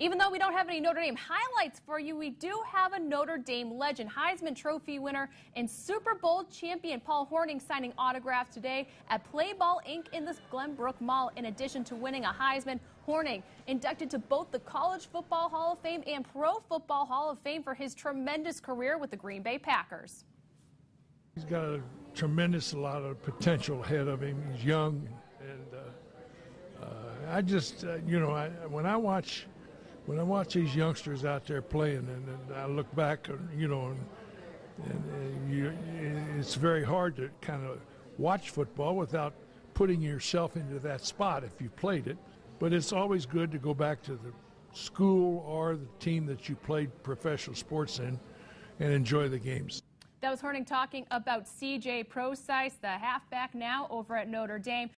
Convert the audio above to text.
Even though we don't have any Notre Dame highlights for you, we do have a Notre Dame legend, Heisman Trophy winner and Super Bowl champion Paul Hornung signing autographs today at Play Ball Inc. in the Glenbrook Mall. In addition to winning a Heisman, Hornung inducted to both the College Football Hall of Fame and Pro Football Hall of Fame for his tremendous career with the Green Bay Packers. He's got a tremendous lot of potential ahead of him. He's young, and uh, uh, I just, uh, you know, I, when I watch when I watch these youngsters out there playing, and, and I look back, and, you know, and, and, you, it's very hard to kind of watch football without putting yourself into that spot if you played it. But it's always good to go back to the school or the team that you played professional sports in and enjoy the games. That was Hornung talking about CJ Prosise, the halfback now over at Notre Dame.